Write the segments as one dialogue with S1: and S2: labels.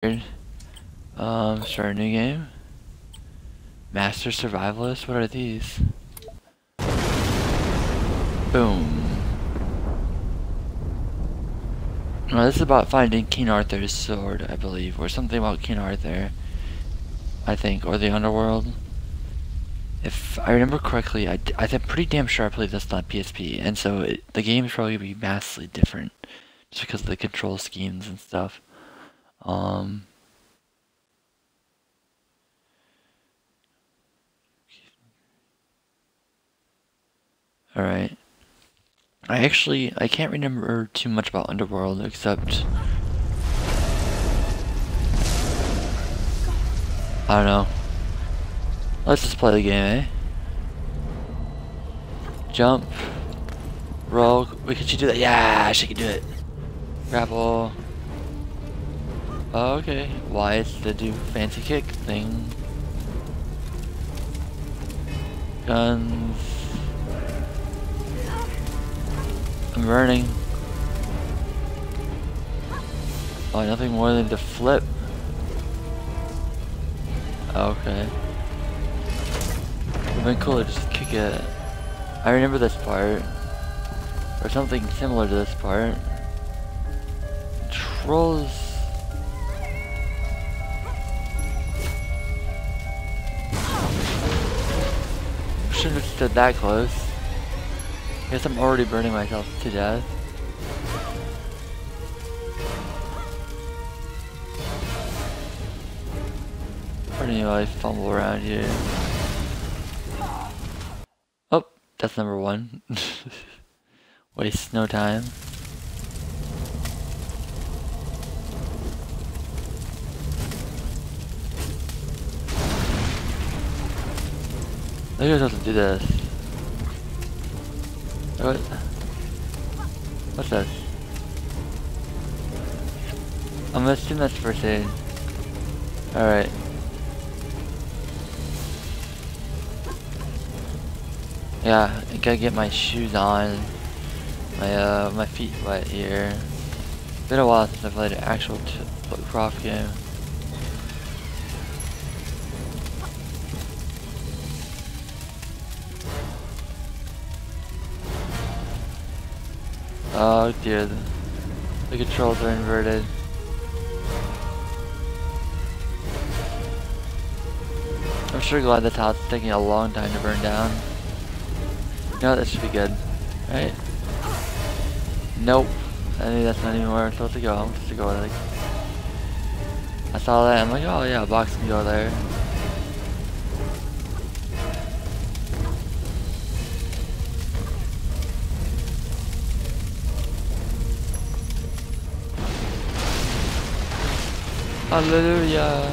S1: Um, start a new game. Master Survivalist? What are these? Boom. No, this is about finding King Arthur's sword, I believe, or something about King Arthur. I think, or the underworld. If I remember correctly, I, I'm pretty damn sure I played this on PSP, and so it, the game is probably be vastly different, just because of the control schemes and stuff. Um, Alright. I actually, I can't remember too much about Underworld, except... I don't know. Let's just play the game, eh? Jump. Roll. Wait, could you do that? Yeah, she can do it. Grapple. Oh, okay. Why is the do fancy kick thing? Guns. I'm burning. Oh, nothing more than to flip. Okay. Would have been cooler to just kick it. I remember this part. Or something similar to this part. Trolls. Shouldn't have stood that close. Guess I'm already burning myself to death. Me while I fumble around here. Oh, that's number one. Waste no time. Maybe I have to do this. What? What's this? I'm assume that's first aid. Alright. Yeah, I gotta get my shoes on. My uh, my feet wet here. Been a while since I've played an actual Croft game. Oh dear, the controls are inverted. I'm sure glad the top's taking a long time to burn down. No, that should be good. Right? Nope. I think that's not even where I'm supposed to go. I'm supposed to go like... I saw that I'm like, oh yeah, a box can go there. Hallelujah.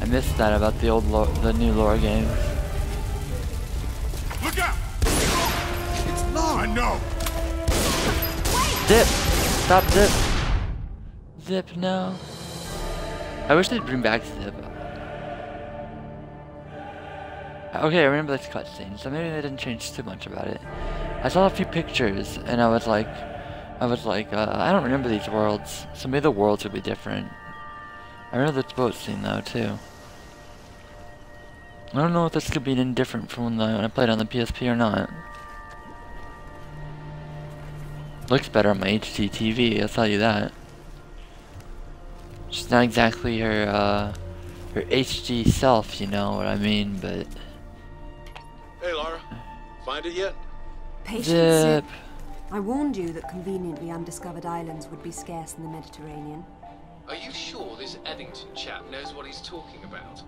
S1: I missed that about the old the new lore games.
S2: No!
S1: Zip! Stop Zip! Zip, no. I wish they'd bring back Zip. Okay, I remember this cutscene, so maybe they didn't change too much about it. I saw a few pictures, and I was like, I was like, uh, I don't remember these worlds, so maybe the worlds would be different. I remember this boat scene though, too. I don't know if this could be any different from when I played on the PSP or not. Looks better on my HD TV, I'll tell you that. She's not exactly her, uh, her HD self, you know what I mean, but...
S2: Hey, Lara. Find it yet?
S3: Patience,
S1: Zip.
S3: I warned you that conveniently undiscovered islands would be scarce in the Mediterranean.
S4: Are you sure this Eddington chap knows what he's talking about?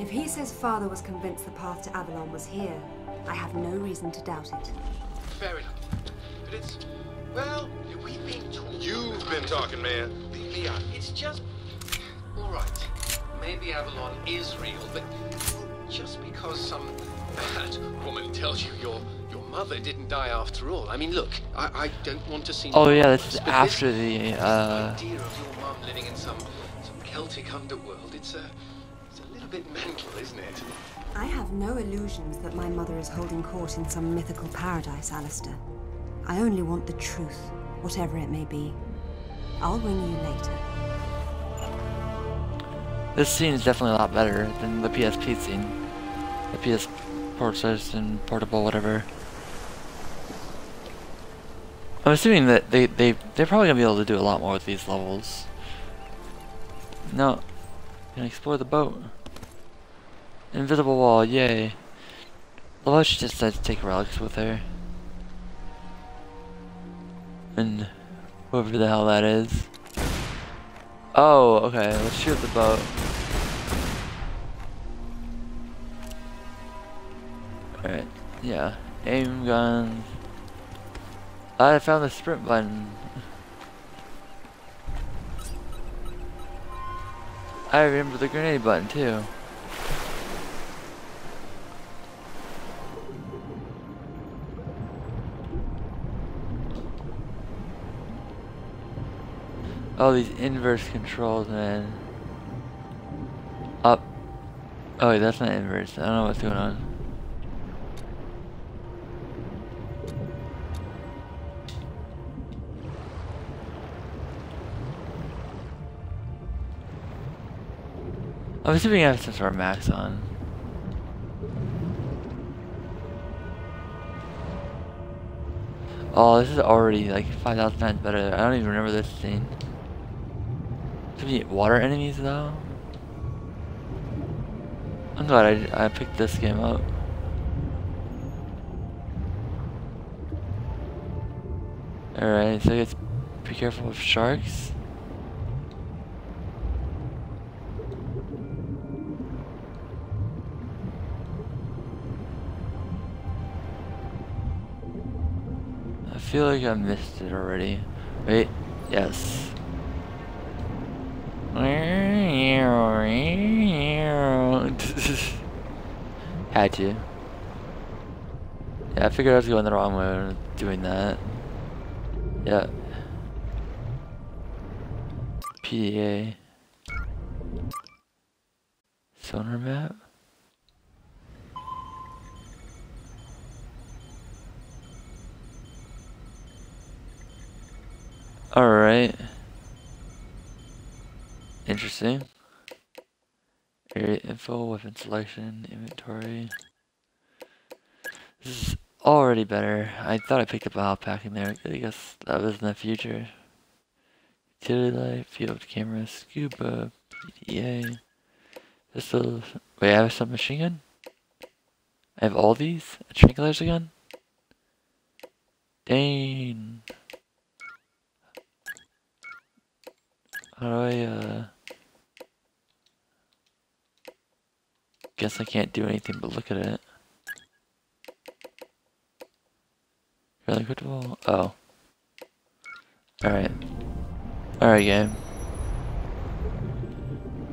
S3: If he says father was convinced the path to Avalon was here, I have no reason to doubt it.
S4: Fair enough. But it's... Well, we've been talking...
S2: You've been talking, man.
S4: Leon, it's just... Alright, maybe Avalon is real, but just because some bad woman tells you your, your mother didn't die after all. I mean, look, I, I don't want to see.
S1: Oh yeah, this is after
S4: this,
S1: the
S4: this
S1: uh.
S4: idea of your mum living in some some Celtic underworld. It's a it's a little bit mental, isn't it?
S3: I have no illusions that my mother is holding court in some mythical paradise, Alister. I only want the truth, whatever it may be. I'll ring you later.
S1: This scene is definitely a lot better than the PSP scene. The PS Portals and Portable, whatever. I'm assuming that they, they, they're probably going to be able to do a lot more with these levels. No. Can I explore the boat. Invisible wall, yay. Just decides to take relics with her. And whoever the hell that is. Oh, okay, let's shoot the boat. Alright, yeah. Aim guns. I found the sprint button. I remember the grenade button too. Oh, these inverse controls, man. Up. Oh, wait, that's not inverse. I don't know what's going on. I'm assuming I have some sort of max on. Oh, this is already like 5,000 times better. I don't even remember this scene. Could be water enemies though. I'm glad I, I picked this game up. Alright, so I guess be careful of sharks. I feel like I missed it already. Wait, yes. Had to. Yeah, I figured I was going the wrong way doing that. Yeah. PDA. Sonar map? Alright. Interesting. Area info, weapon selection, inventory. This is already better. I thought I picked up a hot in there. I guess that was in the future. Utility light, field camera, scuba, PDA. Pistol. Wait, I have some machine gun? I have all these? A tranquilizer gun? Dang. How do I, uh... Guess I can't do anything but look at it. Really comfortable? Oh. Alright. Alright, game.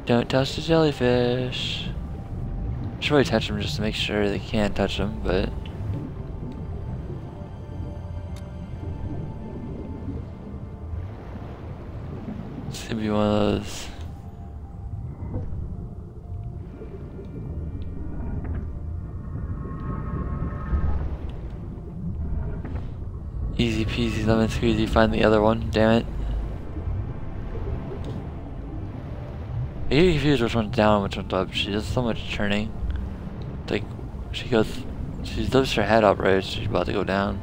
S1: Don't touch the jellyfish. Should probably touch them just to make sure they can't touch them, but... It's gonna be one of those. Peasy lemon squeezy, find the other one, damn it. I get confused which one's down and which one's up. She does so much churning. Like, she goes, she lifts her head up right she's about to go down.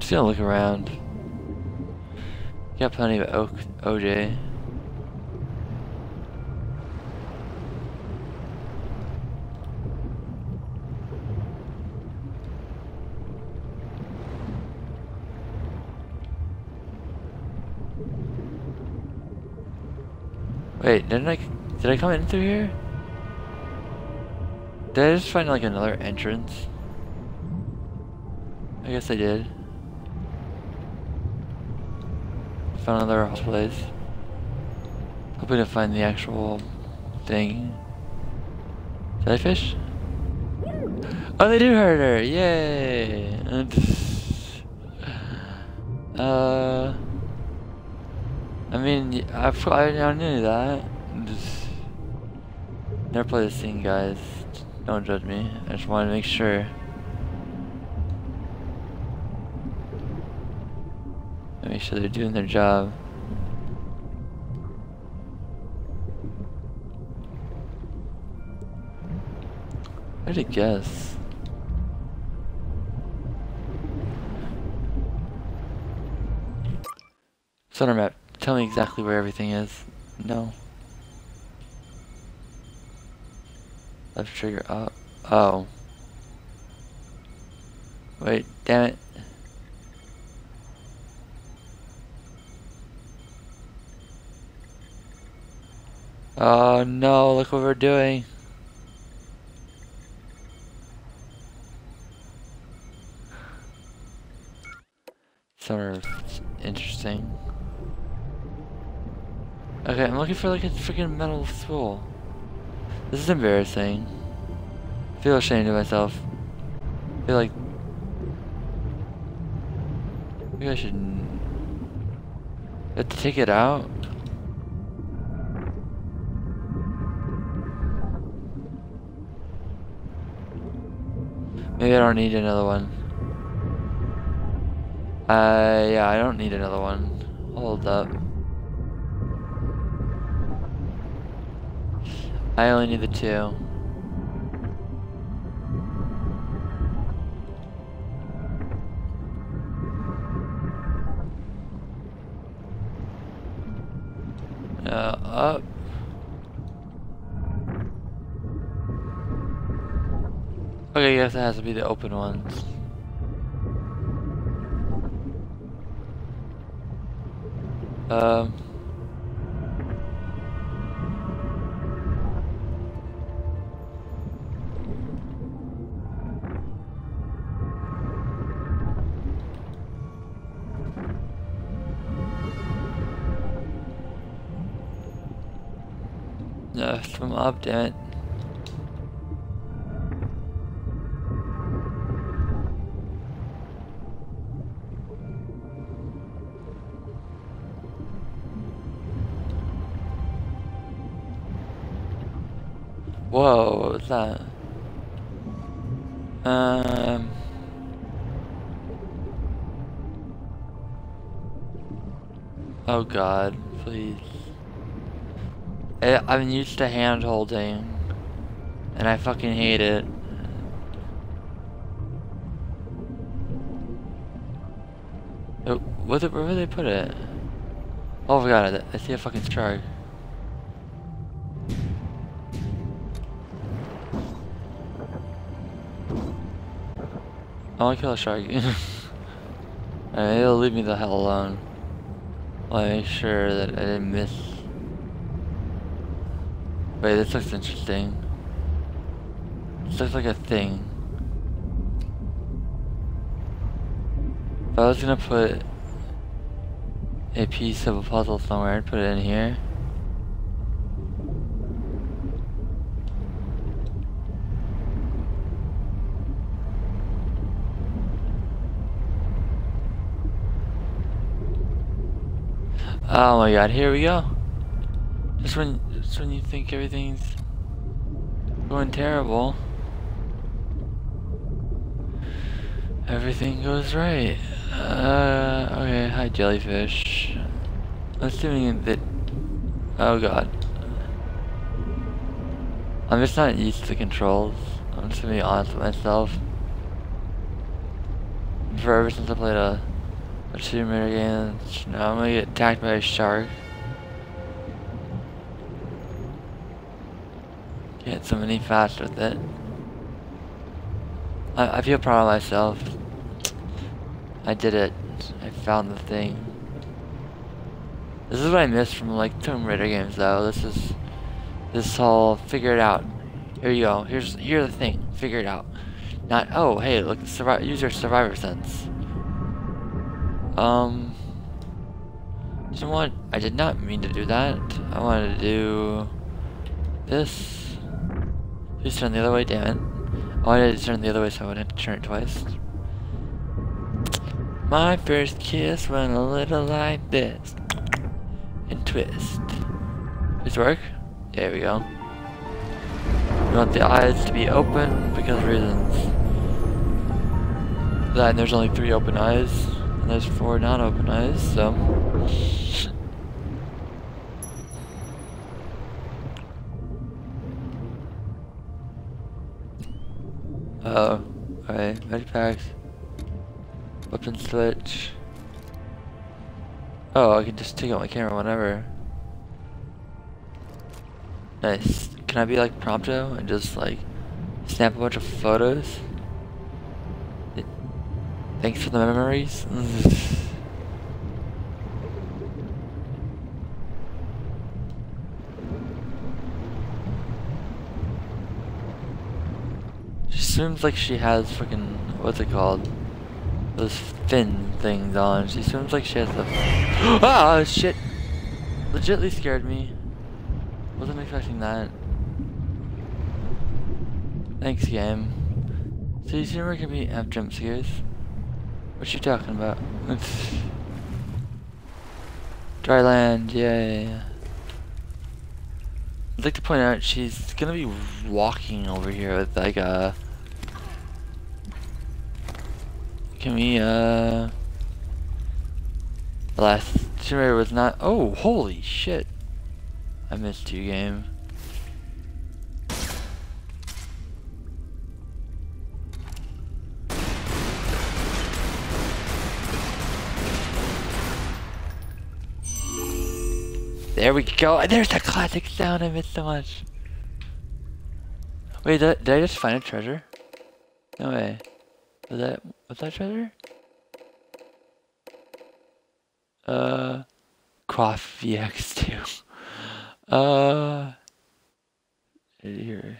S1: Just gonna look around. Got plenty of oak, OJ. Wait, didn't I, did I come in through here? Did I just find like another entrance? I guess I did. Found another place. Hoping to find the actual thing. Jellyfish? Oh, they do hurt her! Yay! Uh, I mean, I I knew that. Just, never play this scene, guys. Don't judge me. I just wanted to make sure. Make sure they're doing their job. I did guess. Center map. Tell me exactly where everything is. No. Left trigger up. Oh. Wait, damn it. Oh no, look what we're doing. Of interesting. Okay, I'm looking for like a freaking metal spool. This is embarrassing. I feel ashamed of myself. I feel like maybe I should have to take it out. Maybe I don't need another one. Uh, yeah, I don't need another one. Hold up. I only need the two. Uh, up. Okay, guess it has to be the open ones. Um... up, damn it. Whoa, what was that? Um... Oh god, please. I, I'm used to hand holding, and I fucking hate it. Oh, where, the, where did they put it? Oh my god, I see a fucking shark. I want to kill a shark. it'll leave me the hell alone. I'll make sure that I didn't miss. Wait, this looks interesting. This looks like a thing. If I was gonna put a piece of a puzzle somewhere, I'd put it in here. Oh my god, here we go. Just when, just when you think everything's going terrible, everything goes right. Uh, okay, hi jellyfish. Assuming that, oh god. I'm just not used to the controls. I'm just gonna be honest with myself. For ever since I played a a minute game. Now I'm gonna get attacked by a shark. So many fast with it. I, I feel proud of myself. I did it. I found the thing. This is what I missed from like Tomb Raider games though. This is this whole figure it out. Here you go. Here's here's the thing. Figure it out. Not oh hey look use your survivor sense. Um, you know what? I did not mean to do that. I wanted to do this. Turn the other way, damn it. Oh, I to turn the other way so I wouldn't turn it twice. My first kiss went a little like this. And twist. Does it work? There we go. We want the eyes to be open because reasons. That there's only three open eyes. And there's four non-open eyes, so... Oh. Alright, medipacks. Weapon switch. Oh, I can just take out my camera whenever. Nice. Can I be like Prompto and just like snap a bunch of photos? Thanks for the memories. seems like she has fucking what's it called? Those fin things on. She seems like she has the Ah shit! Legitly scared me. Wasn't expecting that. Thanks game. So you seem like me have jump scares? What you talking about? Dry land, yay. I'd like to point out she's gonna be walking over here with like a. Can we uh? The last Tomb was not. Oh, holy shit! I missed you, game. There we go. There's the classic sound I missed so much. Wait, did I just find a treasure? No way. Was that was that treasure? Uh, Quaff VX2. Uh, here.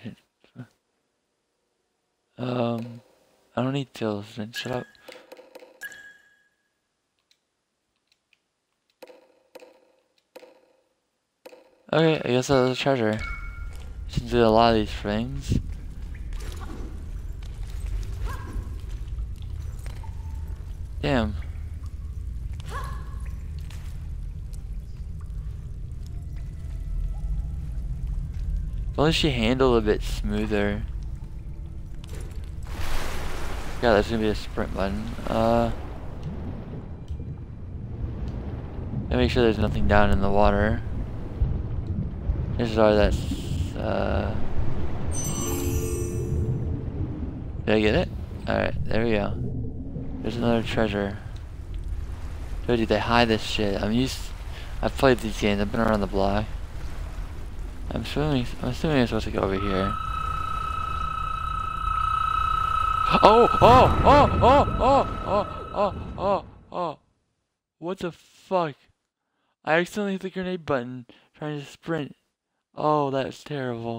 S1: Um, I don't need pills. Then shut up. Okay, I guess that was a treasure. Should do a lot of these things. Damn. Only she handle a bit smoother. Yeah, that's gonna be a sprint button. Uh, make sure there's nothing down in the water. This is all that's, uh... Did I get it? Alright, there we go. There's another treasure. Dude, they hide this shit. I'm used... I've played these games, I've been around the block. I'm assuming, I'm assuming I'm supposed to go over here. Oh, oh, oh, oh, oh, oh, oh, oh, oh. What the fuck? I accidentally hit the grenade button trying to sprint. Oh, that's terrible.